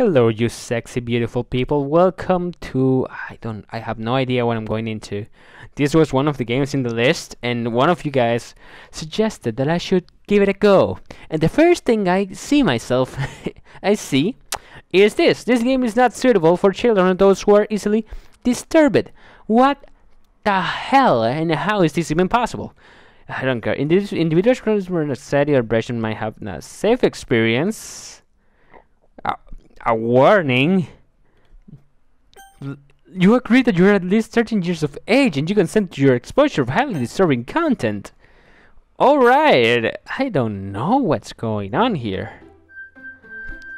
Hello, you sexy, beautiful people. Welcome to. I don't. I have no idea what I'm going into. This was one of the games in the list, and one of you guys suggested that I should give it a go. And the first thing I see myself, I see, is this. This game is not suitable for children and those who are easily disturbed. What the hell and how is this even possible? I don't care. Individ- individuals who study or version might have a safe experience. A, warning. You agree that you're at least 13 years of age and you consent to your exposure of highly disturbing content. Alright, I don't know what's going on here.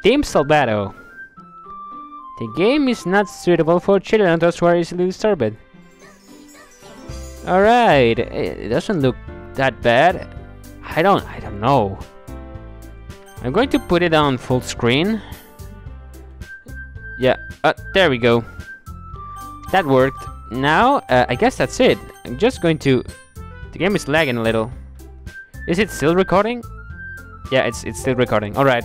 Team Salvato. The game is not suitable for children and those who are easily disturbed. Alright, it doesn't look that bad. I don't I don't know. I'm going to put it on full screen. Yeah, uh, there we go. That worked. Now, uh, I guess that's it. I'm just going to... The game is lagging a little. Is it still recording? Yeah, it's, it's still recording. Alright.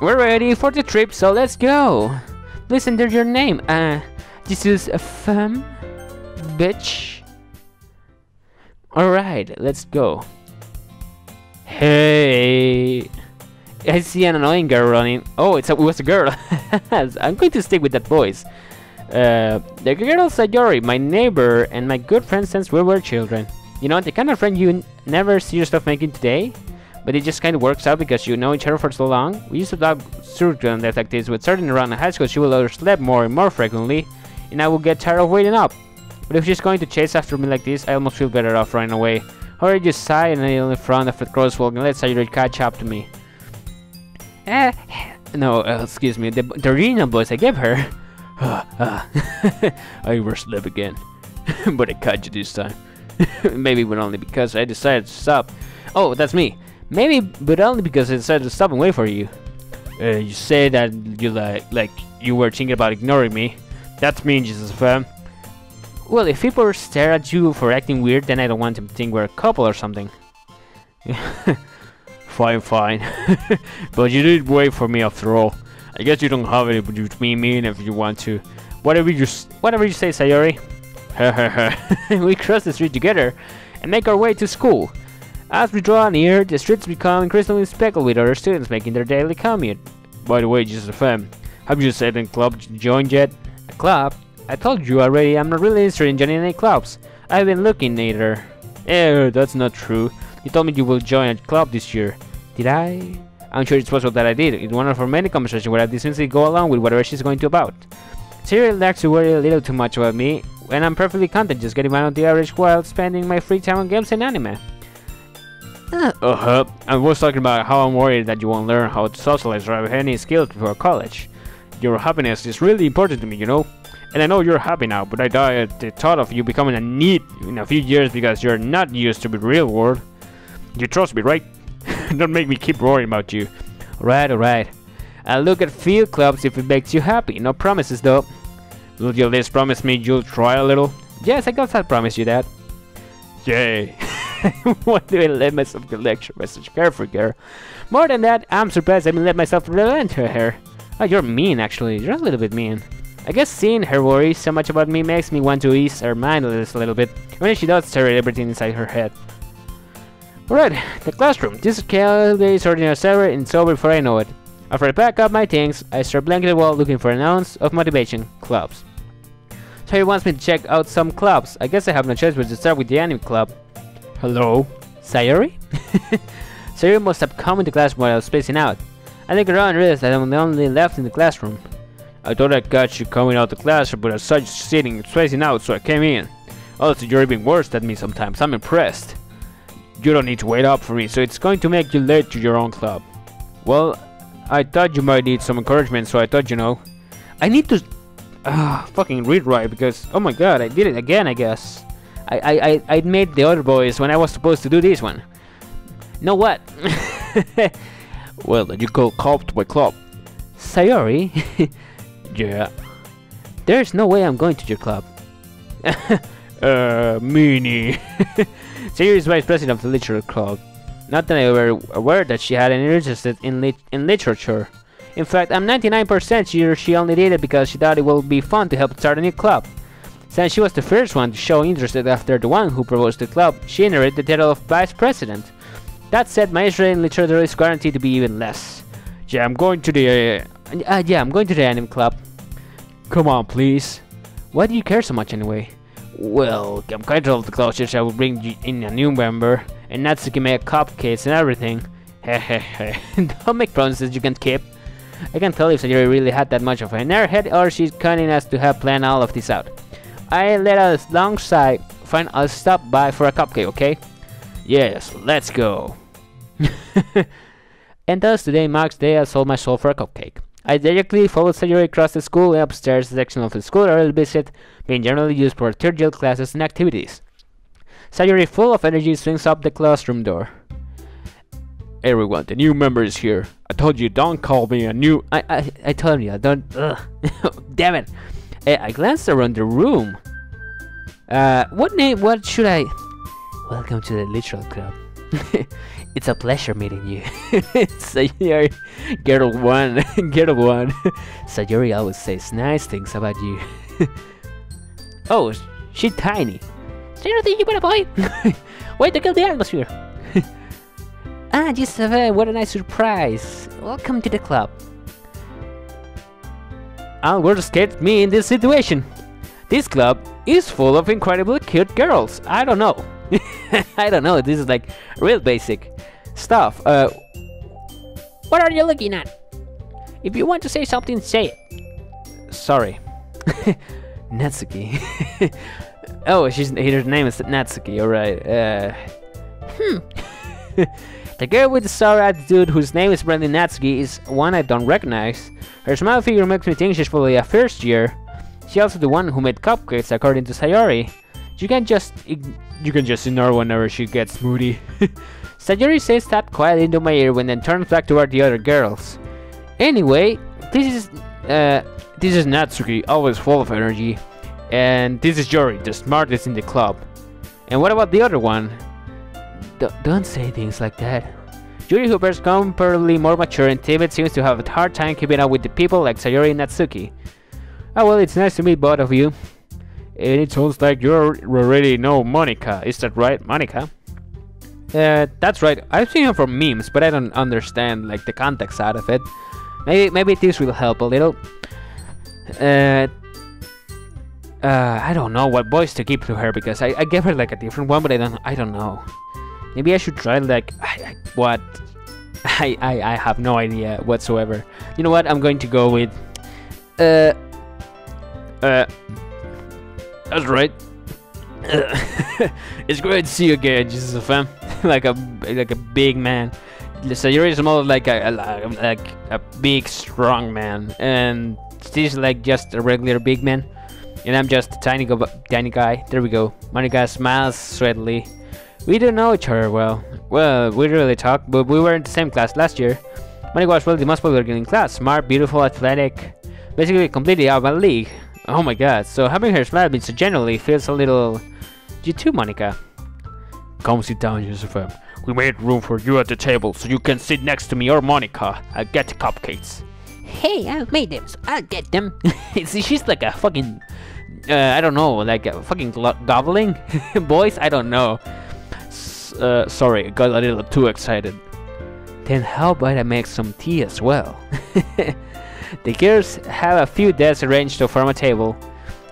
We're ready for the trip, so let's go. Listen to your name. Uh, this is a femme, bitch. Alright, let's go. Hey. I see an annoying girl running. Oh, it's a, it was a girl. I'm going to stick with that voice. Uh, the girl Sayori, my neighbor and my good friend since we were children. You know, the kind of friend you never see yourself making today, but it just kind of works out because you know each other for so long. We used to talk circular like this, but starting around high school, she will oversleep more and more frequently, and I will get tired of waiting up. But if she's going to chase after me like this, I almost feel better off running away. Or I just sigh and kneel in front of the crosswalk and let Sayori catch up to me. Eh, no, uh, excuse me, the, the original voice I gave her. I overslept again, but I caught you this time. Maybe, but only because I decided to stop. Oh, that's me. Maybe, but only because I decided to stop and wait for you. Uh, you say that you like, like you were thinking about ignoring me. That's mean, Jesus fam. Well, if people stare at you for acting weird, then I don't want them to think we're a couple or something. Fine, fine. but you did wait for me after all. I guess you don't have any between me and if you want to. Whatever you whatever you say, Sayori. we cross the street together and make our way to school. As we draw near, the streets become increasingly speckled with other students making their daily commute. By the way, Jesus FM, have you said in club joined yet? A club? I told you already I'm not really interested in joining any clubs. I've been looking either. Eh, that's not true. You told me you will join a club this year. Did I? I'm sure it's possible that I did. It's one of our many conversations where I distinctly go along with whatever she's going to about. Sayori likes to worry a little too much about me, and I'm perfectly content just getting by on the average while spending my free time on games and anime. Uh huh. I was talking about how I'm worried that you won't learn how to socialize or have any skills before college. Your happiness is really important to me, you know? And I know you're happy now, but I die at the thought of you becoming a need in a few years because you're not used to the real world. You trust me, right? Don't make me keep worrying about you. Alright, alright. I'll look at field clubs if it makes you happy. No promises though. Will you at least promise me you'll try a little? Yes, I guess I'll promise you that. Yay. Why do I let myself get lectured by such carefree girl? More than that, I'm surprised I even let myself relent to her. Oh, you're mean actually. You're a little bit mean. I guess seeing her worry so much about me makes me want to ease her mind a little, bit. When she does at everything inside her head. Alright, the classroom. This sorting a server and it's over before I know it. After I pack up my things, I start blanking the wall looking for an ounce of motivation. Clubs. So he wants me to check out some clubs. I guess I have no choice but to start with the anime club. Hello? Sayori? Sayori must have come into class while I was spacing out. I look around and realize that I'm the only left in the classroom. I thought I got you coming out the classroom, but I saw you sitting spacing out, so I came in. Also, you're even worse than me sometimes. I'm impressed. You don't need to wait up for me, so it's going to make you late to your own club. Well, I thought you might need some encouragement, so I thought, you know. I need to uh, fucking read right because, oh my god, I did it again, I guess. I, I, I, I made the other boys when I was supposed to do this one. Know what? well, you go to my club. Sayori? yeah. There's no way I'm going to your club. uh, meanie. Sayori is vice president of the literature club. Not that I were aware that she had any interest in, lit- in literature. In fact, I'm 99% sure she only did it because she thought it would be fun to help start a new club. Since she was the first one to show interest after the one who proposed the club, she inherited the title of vice president. That said, my Israeli literature is guaranteed to be even less. Yeah, I'm going to the... Uh, uh, yeah, I'm going to the anime club. Come on, please. Why do you care so much anyway? Well, I'm quite of the closest I will bring in a new member, and Natsuki make cupcakes and everything. Hehehe, don't make promises you can't keep. I can't tell if Sayori really had that much of an airhead or she's cunning us to have planned all of this out. I let a long sigh. Fine, I'll stop by for a cupcake, okay? Yes, let's go. and thus today marks day I sold my soul for a cupcake. I directly followed Sayori across the school and upstairs section of the school early visit, being generally used for year classes and activities. Sayori, full of energy, swings up the classroom door. Everyone, the new member is here. I told you, don't call me a new. I I, I told you, I don't. Damn it! I, I glanced around the room. Uh, what name? What should I? Welcome to the literal club. it's a pleasure meeting you. Sayori, girl one, girl one. Sayori always says nice things about you. oh, she's tiny. Sayori, think you better boy. Way to kill the atmosphere. ah, just uh, what a nice surprise. Welcome to the club. Ah, what scared me in this situation? This club is full of incredibly cute girls. I don't know. I don't know. This is like real basic stuff. Uh, what are you looking at? If you want to say something, say it. Sorry. Natsuki. oh, she's her name is Natsuki. All right. Uh, hmm. the girl with the sour attitude, whose name is Brandon Natsuki, is one I don't recognize. Her smile figure makes me think she's probably a first year. She's also the one who made cupcakes, according to Sayori. You can just you can just ignore whenever she gets moody. Sayori says that quietly into my ear and then turns back toward the other girls. Anyway, this is uh, this is Natsuki, always full of energy, and this is Yuri, the smartest in the club. And what about the other one? D don't say things like that. Yuri, who appears comparatively more mature and timid, seems to have a hard time keeping up with the people like Sayori and Natsuki. Oh well, it's nice to meet both of you. And it sounds like you already know Monika. is that right, Monika? Uh, that's right. I've seen her from memes, but I don't understand like the context out of it. Maybe maybe this will help a little. Uh, uh, I don't know what voice to keep to her because I, I gave her like a different one, but I don't I don't know. Maybe I should try like I, I, what. I, I I have no idea whatsoever. You know what? I'm going to go with. Uh. Uh. That's right. it's great to see you again, Jesus fam. like a like a big man. Sayori is more like a, a, like a big strong man, and she's like just a regular big man, and I'm just a tiny go tiny guy. There we go. Monika smiles sweetly. We don't know each other well. Well, we really talk, but we were in the same class last year. Monika was probably the most popular girl in class. Smart, beautiful, athletic, basically completely out of my league. Oh my god, so having her smile means generally feels a little... You too, Monika. Come sit down, Josephine. We made room for you at the table, so you can sit next to me or Monika. I'll get the cupcakes. Hey, I made them, so I'll get them. See, she's like a fucking... Uh, I don't know, like a fucking gobbling Boys, I don't know. S uh, sorry, got a little too excited. Then how about I make some tea as well? The girls have a few desks arranged to form a table.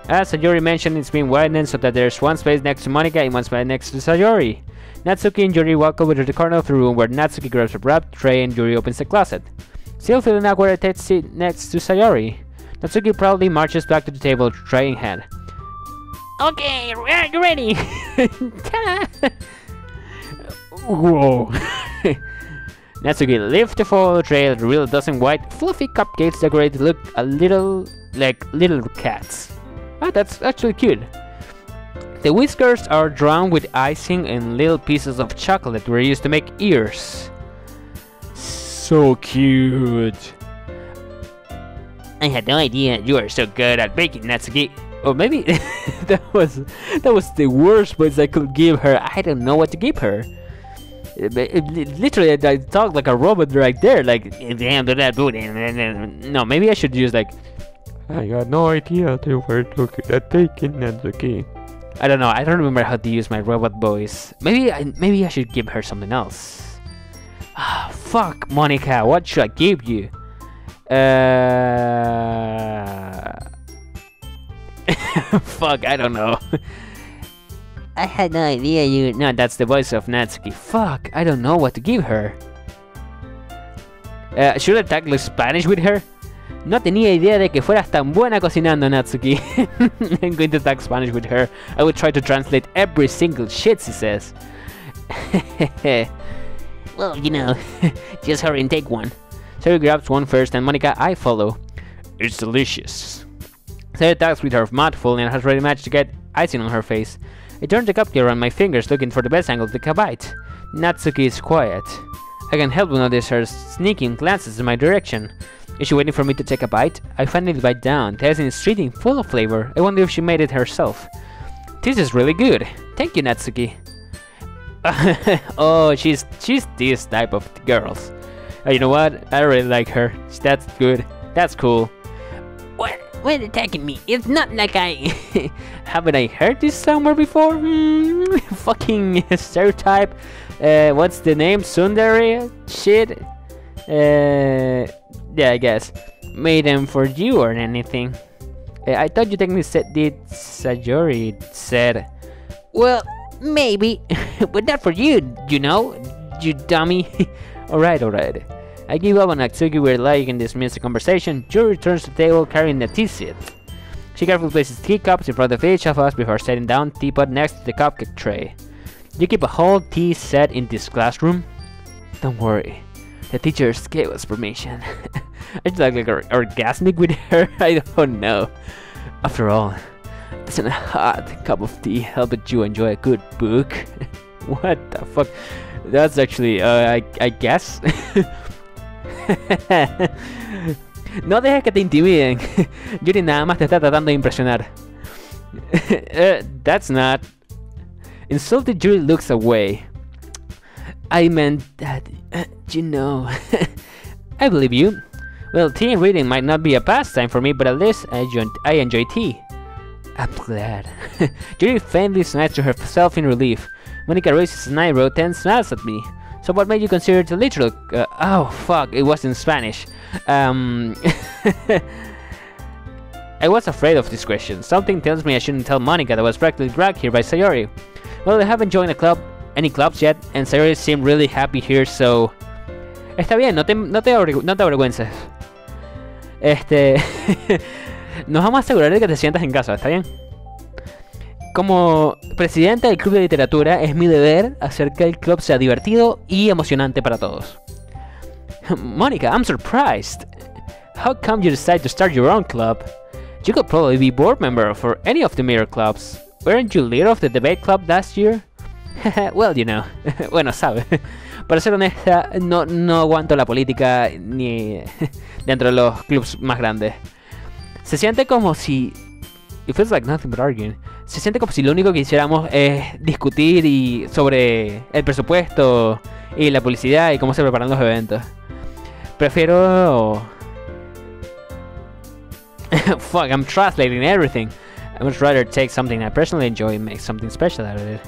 As Sayori mentioned, it's been widened so that there's one space next to Monika and one space next to Sayori. Natsuki and Yuri walk over to the corner of the room where Natsuki grabs a wrapped tray and Yuri opens the closet. Still feeling awkward, I take seat next to Sayori. Natsuki proudly marches back to the table, tray in hand. Okay, are you ready? Whoa. Natsuki lifts the full tray real dozen white, fluffy cupcakes decorated look a little like little cats. Ah, that's actually cute. The whiskers are drawn with icing and little pieces of chocolate were used to make ears. So cute. I had no idea you were so good at baking, Natsuki. Or maybe that was that was the worst voice I could give her. I don't know what to give her. Literally, I I talk like a robot right there. Like, damn, do that, do that. No, maybe I should use like, I got no idea they were looking at taking Natsuki. I don't know. I don't remember how to use my robot voice. Maybe, I, maybe I should give her something else. Ah, fuck, Monika. What should I give you? Uh. fuck, I don't know. I had no idea you. No, that's the voice of Natsuki. Fuck, I don't know what to give her. Uh, should I tackle Spanish with her? No tenía idea de que fueras tan buena cocinando, Natsuki. I'm going to talk Spanish with her. I will try to translate every single shit she says. well, you know, just hurry and take one. Sarah grabs one first, and Monika, I follow. It's delicious. Sarah talks with her mouth full and has already managed to get icing on her face. I turn the cupcake around my fingers, looking for the best angle to take a bite. Natsuki is quiet. I can't help but notice her sneaking glances in my direction. Is she waiting for me to take a bite? I finally bite down, tasting is sweet full of flavor. I wonder if she made it herself. This is really good. Thank you, Natsuki. oh, she's she's this type of girls. Uh, you know what? I really like her. That's good. That's cool. What attacking me? It's not like I. Haven't I heard this somewhere before? Hmm, fucking stereotype. Uh, what's the name? Tsundere? Shit. Uh, yeah, I guess. Made them for you or anything. Uh, I thought you technically said did Sayori said. well, maybe, but not for you. You know, you dummy. alright, alright. I give up on we're like and dismiss the conversation. Yuri returns to the table carrying the tea set. She carefully places teacups in front of each of us before setting down teapot next to the cupcake tray. You keep a whole tea set in this classroom? Don't worry. The teachers gave us permission. I just like, like or- orgasmic with her? I don't know. After all, doesn't a hot cup of tea help you enjoy a good book? what the fuck? That's actually, uh, I, I guess. no dejes que te intimiden. Yuri nada más te está tratando de impresionar. Uh, that's not. Insulted Yuri looks away. I meant that, uh, you know. I believe you. Well, tea reading might not be a pastime for me, but at least I enjoy, I enjoy tea. I'm glad. Yuri faintly smiles to herself in relief. Monika raises an eyebrow and smiles at me. So what made you consider it a literal? Uh, oh fuck! It was in Spanish. Um, I was afraid of this question. Something tells me I shouldn't tell Monika that I was practically dragged here by Sayori. Well, I haven't joined a club, any clubs yet, and Sayori seemed really happy here, so. Está bien, no te, no te, no te avergüences. Este. Nos vamos a asegurar de que te sientas en casa, ¿está bien? Como presidenta del club de literatura, es mi deber hacer que el club sea divertido y emocionante para todos. Monica, I'm surprised. How come you decided to start your own club? You could probably be board member for any of the mirror clubs. Weren't you leader of the debate club last year? well, you know. bueno, sabe. Para ser honesta, no, no aguanto la política ni dentro de los clubs más grandes. Se siente como si. It feels like nothing but arguing. Se siente como si lo único que hiciéramos es discutir y sobre el presupuesto y la publicidad y cómo se preparan los eventos. Prefiero. Fuck, I'm translating everything. I would rather take something I personally enjoy and make something special out of it.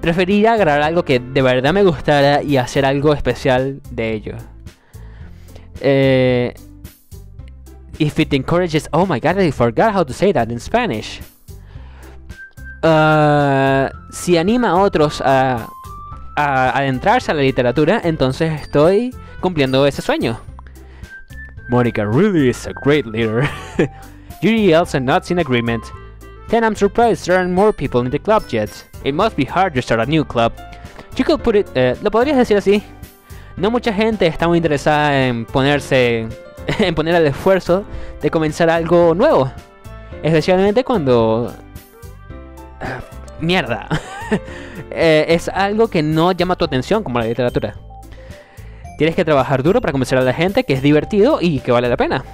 Preferiría agarrar algo que de verdad me gustara y hacer algo especial de ello. Eh, if it encourages. Oh my god, I forgot how to say that in Spanish. Ah, si anima a otros a, a adentrarse a la literatura, entonces estoy cumpliendo ese sueño. Monica really is a great leader. Yuri and nods in agreement. Then I'm surprised there aren't more people in the club yet. It must be hard to start a new club. You could put it, eh, lo podrías decir así. No mucha gente está muy interesada en ponerse, en poner el esfuerzo de comenzar algo nuevo. Especialmente cuando... ah, Mierda. Eh, es algo que no llama tu atención como la literatura. Tienes que trabajar duro para convencer a la gente que es divertido y que vale la pena.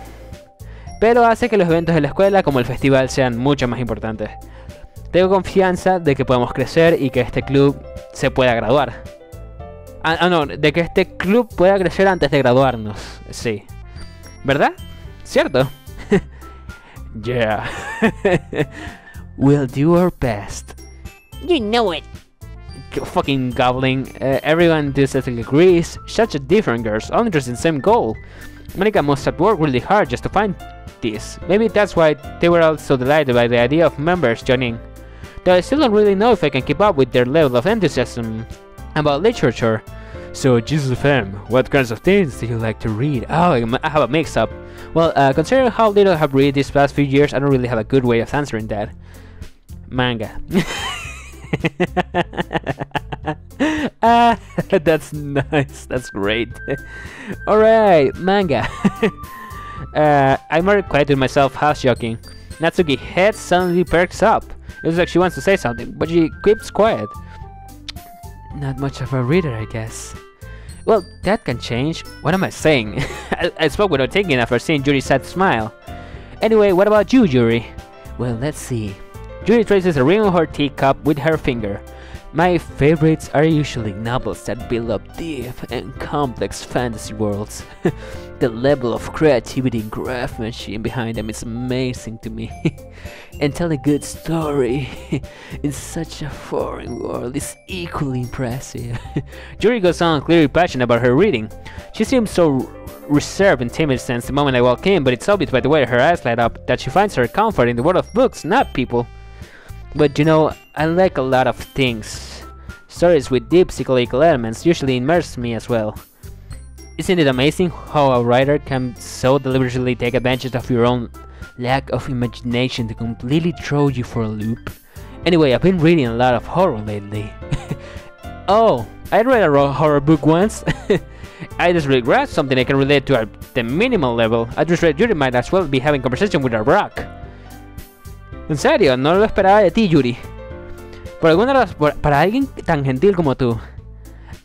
Pero hace que los eventos de la escuela como el festival sean mucho más importantes. Tengo confianza de que podemos crecer y que este club se pueda graduar. Ah, ah, no, de que este club pueda crecer antes de graduarnos. Sí. ¿Verdad? ¿Cierto? yeah. we'll do our best. You know it. Fucking gobbling. Uh, everyone enthusiastically agrees. Such a different girls, all interested in the same goal. Monika must have worked really hard just to find this. Maybe that's why they were all so delighted by the idea of members joining. Though I still don't really know if I can keep up with their level of enthusiasm about literature. So, Jesus FM, what kinds of things do you like to read? Oh, I have a mix up. Well, uh, considering how little I have read these past few years, I don't really have a good way of answering that. Manga. ah, that's nice. That's great. Alright, manga. uh, I'm already quiet with myself, house joking. Natsuki head suddenly perks up. It looks like she wants to say something, but she keeps quiet. Not much of a reader, I guess. Well, that can change. What am I saying? I, I spoke without thinking after seeing Yuri's sad smile. Anyway, what about you, Yuri? Well, let's see. Yuri traces a ring on her teacup with her finger. My favorites are usually novels that build up deep and complex fantasy worlds. the level of creativity and craftsmanship behind them is amazing to me. and tell a good story in such a foreign world is equally impressive. Yuri goes on clearly passionate about her reading. She seems so reserved and timid since the moment I walk in, but it's obvious by the way her eyes light up that she finds her comfort in the world of books, not people. But you know, I like a lot of things. Stories with deep psychological elements usually immerse me as well. Isn't it amazing how a writer can so deliberately take advantage of your own lack of imagination to completely throw you for a loop? Anyway, I've been reading a lot of horror lately. oh, I read a horror book once. I just regret something I can relate to at the minimal level. I just read Yuri might as well be having conversation with a rock. En serio, no lo esperaba de ti, Yuri. Por alguna razón, por- para alguien tan gentil como tú.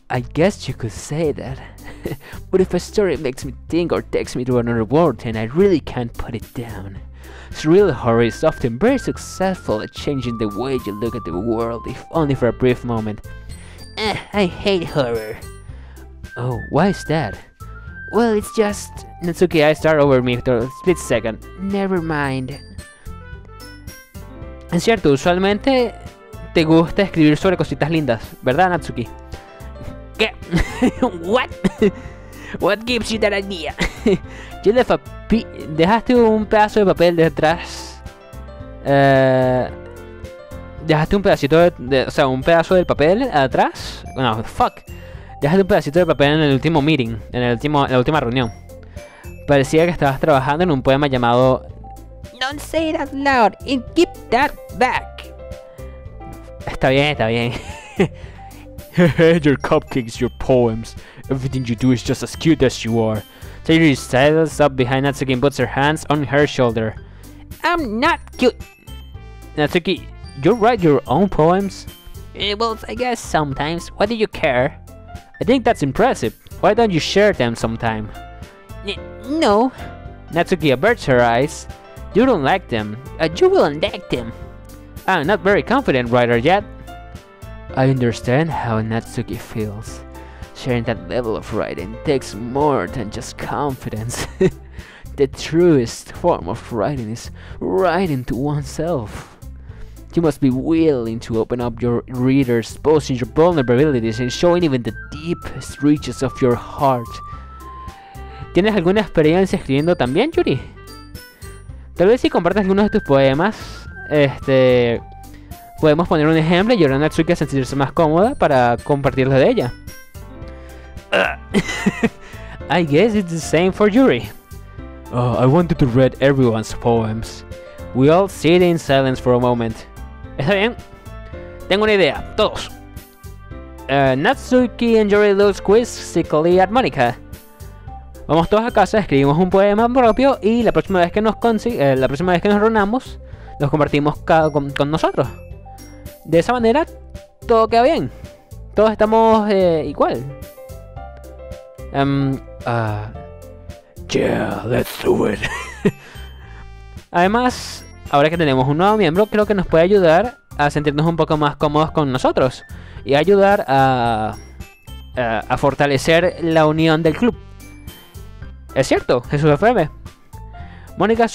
I guess you could say that. but if a story makes me think or takes me to another world, then I really can't put it down. Surreal horror is often very successful at changing the way you look at the world, if only for a brief moment. Eh, I hate horror. Oh, why is that? Well, it's just. Natsuki, I start over me for a split second. Never mind. Es cierto, usualmente te gusta escribir sobre cositas lindas, ¿verdad, Natsuki? ¿Qué? What? What gives you that idea? You left a pi- dejaste un pedazo de papel detrás. Eh, dejaste un pedacito de, de- O sea, un pedazo del papel atrás. No, fuck. Dejaste un pedacito de papel en el último meeting, en, el último, en la última reunión. Parecía que estabas trabajando en un poema llamado. Don't say it out loud and keep that back. Está bien, está bien. your cupcakes, your poems. Everything you do is just as cute as you are. Sayori sidles up behind Natsuki and puts her hands on her shoulder. I'm not cute. Natsuki, you write your own poems? Eh, well, I guess sometimes. What do you care? I think that's impressive. Why don't you share them sometime? N- no, Natsuki averts her eyes. You don't like them. uh, you will like them. I'm not very confident writer yet. I understand how Natsuki feels. Sharing that level of writing takes more than just confidence. the truest form of writing is writing to oneself. You must be willing to open up your readers, exposing your vulnerabilities and showing even the deepest reaches of your heart. ¿Tienes alguna experiencia escribiendo también, Yuri? Tal vez si compartes algunos de tus poemas, este, podemos poner un ejemplo y ahora Natsuki a sentirse más cómoda para compartirlo de ella. I guess it's the same for Yuri. Oh, I wanted to read everyone's poems. We all sit in silence for a moment. ¿Está bien? Tengo una idea, todos. Uh, Natsuki and Yuri looks quizzically at Monica. Vamos todos a casa, escribimos un poema propio y la próxima vez que nos eh, la próxima vez que nos reunamos, los compartimos con, con nosotros. De esa manera, todo queda bien. Todos estamos eh, igual. Em, ah, yeah, let's do it. Además, ahora que tenemos un nuevo miembro, creo que nos puede ayudar a sentirnos un poco más cómodos con nosotros y ayudar a, a fortalecer la unión del club. Es cierto, Jesús FM. Monica,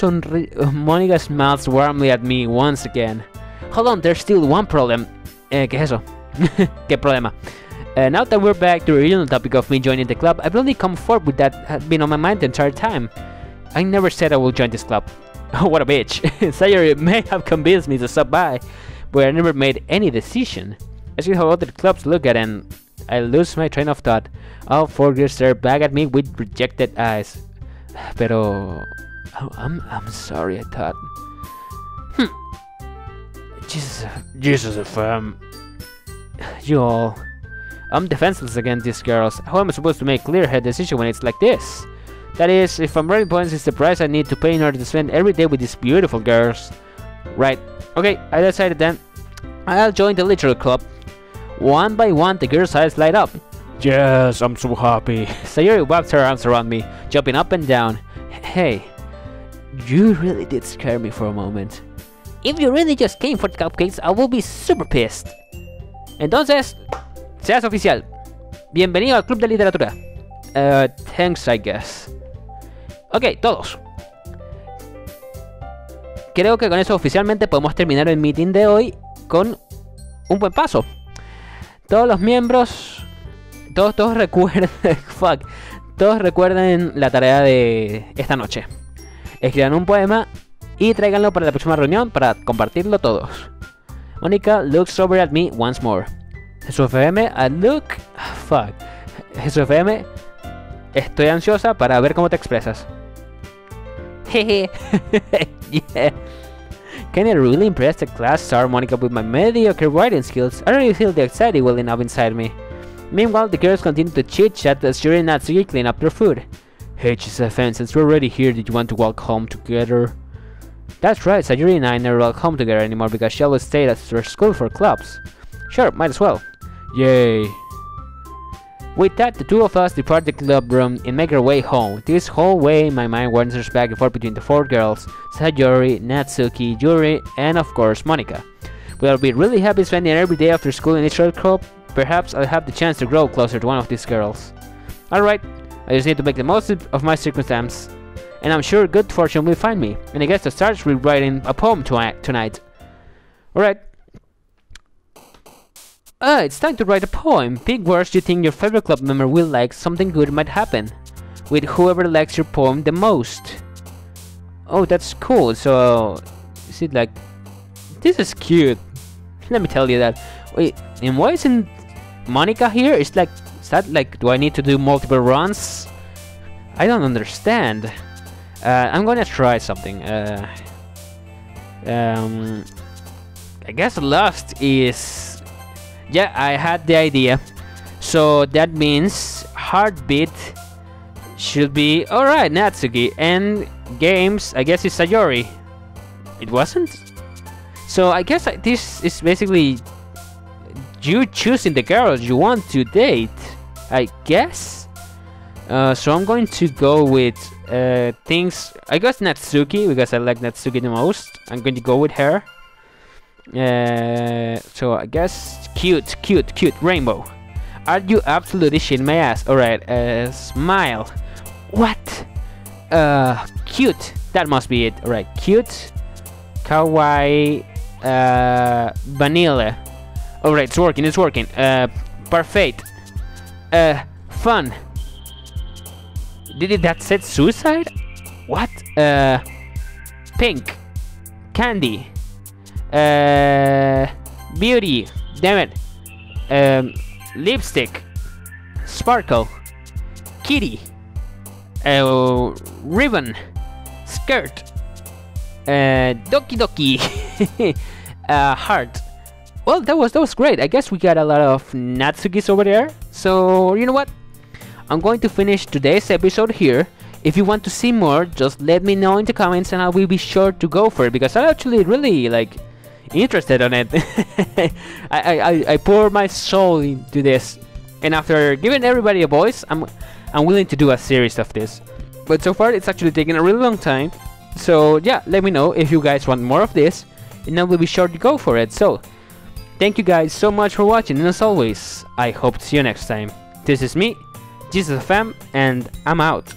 Monica smiles warmly at me once again. Hold on, there's still one problem. Eh, ¿Qué es eso? ¿Qué problema? Uh, now that we're back to the original topic of me joining the club, I've only come forward with that had been on my mind the entire time. I never said I will join this club. Oh, what a bitch. Sayori may have convinced me to stop by, but I never made any decision. I see how other clubs look at and I lose my train of thought. All four girls stare back at me with rejected eyes. Pero... oh, I'm, I'm sorry, I thought. Hmm. Jesus, Jesus, if um... You all... I'm defenseless against these girls. How am I supposed to make clear-head decision when it's like this? That is, if I'm running points, it's the price I need to pay in order to spend every day with these beautiful girls. Right. Okay, I decided then. I'll join the literal club. One by one, the girls' eyes light up. Yes, I'm so happy. Sayori wraps her arms around me, jumping up and down. Hey, you really did scare me for a moment. If you really just came for the cupcakes, I will be super pissed. And don't Entonces, seas oficial. Bienvenido al Club de Literatura. Uh, thanks, I guess. Ok, todos. Creo que con eso oficialmente podemos terminar el meeting de hoy con un buen paso. Todos los miembros, todos, todos recuerden, fuck, todos recuerden la tarea de esta noche. Escriban un poema y tráiganlo para la próxima reunión para compartirlo todos. Mónica looks over at me once more. Jesús FM, I look, fuck. Jesús FM, estoy ansiosa para ver cómo te expresas. Yeah. Can I really impress the class star Monika with my mediocre writing skills? I really feel the anxiety welling up inside me. Meanwhile, the girls continue to chit chat as Yuri and Natsuki clean up their food. Hey, Chisafan, since we're already here, did you want to walk home together? That's right, Sayori and I never walk home together anymore because she always stayed at her school for clubs. Sure, might as well. Yay. With that, the two of us depart the club room and make our way home. This whole way, my mind wanders back and forth between the four girls Sayori, Natsuki, Yuri, and of course, Monika. We'll I be really happy spending every day after school in each club? Perhaps I'll have the chance to grow closer to one of these girls. Alright, I just need to make the most of my circumstance. And I'm sure good fortune will find me. And I guess to start rewriting a poem to tonight. Alright, Ah, it's time to write a poem. Pick words you think your favorite club member will like, something good might happen. With whoever likes your poem the most. Oh, that's cool. So, is it like... This is cute. Let me tell you that. Wait, and why isn't Monika here? It's like... Is that like... Do I need to do multiple runs? I don't understand. Uh, I'm gonna try something. Uh, um, I guess Lost is yeah, I had the idea. So that means heartbeat should be alright, Natsuki. And games, I guess it's Sayori. It wasn't? So I guess this is basically you choosing the girls you want to date. I guess. Uh, so I'm going to go with uh, things. I guess Natsuki because I like Natsuki the most. I'm going to go with her. Uh, so I guess cute, cute, cute rainbow. Are you absolutely shitting my ass? Alright, uh, smile. What? Uh, cute. That must be it. Alright, cute. Kawaii. Uh, vanilla. Alright, it's working, it's working. Uh, perfect. Uh, fun. Did it that said suicide? What? Uh, pink. Candy. Uh, beauty. Damn it. Um, lipstick. Sparkle. Kitty. Uh, ribbon. Skirt. Uh, doki doki. uh, heart. Well, that was that was great. I guess we got a lot of Natsukis over there. So you know what? I'm going to finish today's episode here. If you want to see more, just let me know in the comments and I will be sure to go for it because I actually really like interested on it. I, I, I pour my soul into this, and after giving everybody a voice, I'm I'm willing to do a series of this. But so far, it's actually taking a really long time. So yeah, let me know if you guys want more of this, and I will be sure to go for it. So, thank you guys so much for watching, and as always, I hope to see you next time. This is me, Jesus FM, and I'm out.